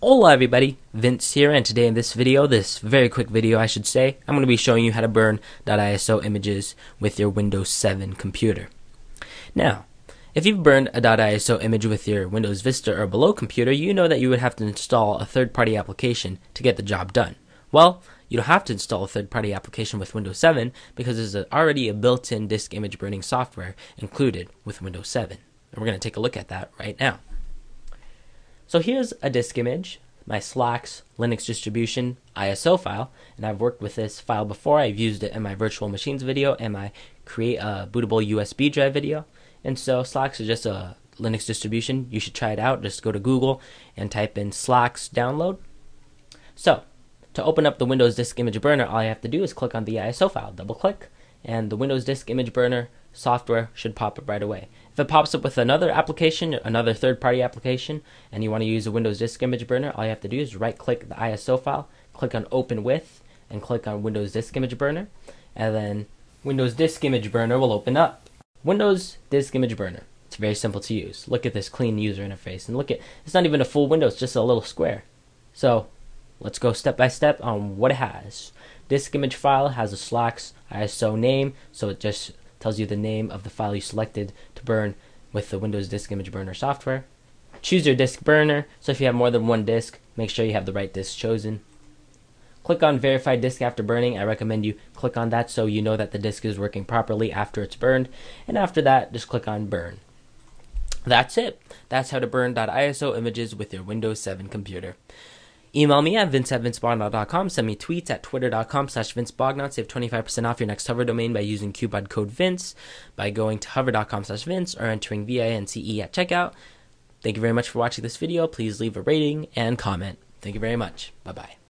Hola everybody, Vince here, and today in this video, this very quick video I should say, I'm going to be showing you how to burn .iso images with your Windows 7 computer. Now, if you've burned a .iso image with your Windows Vista or below computer, you know that you would have to install a third-party application to get the job done. Well, you don't have to install a third-party application with Windows 7 because there's already a built-in disk image burning software included with Windows 7. And we're going to take a look at that right now. So here's a disk image, my Slax Linux distribution ISO file, and I've worked with this file before. I've used it in my virtual machines video and my create a bootable USB drive video. And so Slax is just a Linux distribution. You should try it out. Just go to Google and type in Slax download. So to open up the Windows Disk Image Burner, all you have to do is click on the ISO file, double click, and the Windows Disk Image Burner software should pop up right away. If it pops up with another application, another third-party application, and you want to use a Windows Disk Image Burner, all you have to do is right-click the ISO file, click on Open With, and click on Windows Disk Image Burner, and then Windows Disk Image Burner will open up. Windows Disk Image Burner. It's very simple to use. Look at this clean user interface, and look at it's not even a full window; it's just a little square. So, let's go step by step on what it has. Disk image file has a Slax ISO name, so it just tells you the name of the file you selected to burn with the Windows Disk Image Burner software. Choose your disk burner, so if you have more than one disk, make sure you have the right disk chosen. Click on Verify Disk After Burning. I recommend you click on that so you know that the disk is working properly after it's burned. And after that, just click on Burn. That's it. That's how to burn .iso images with your Windows 7 computer. Email me at vince at vincebognot.com. Send me tweets at twitter.com slash vincebognot. Save 25% off your next hover domain by using coupon code VINCE by going to hover.com slash vince or entering VINCE at checkout. Thank you very much for watching this video. Please leave a rating and comment. Thank you very much. Bye-bye.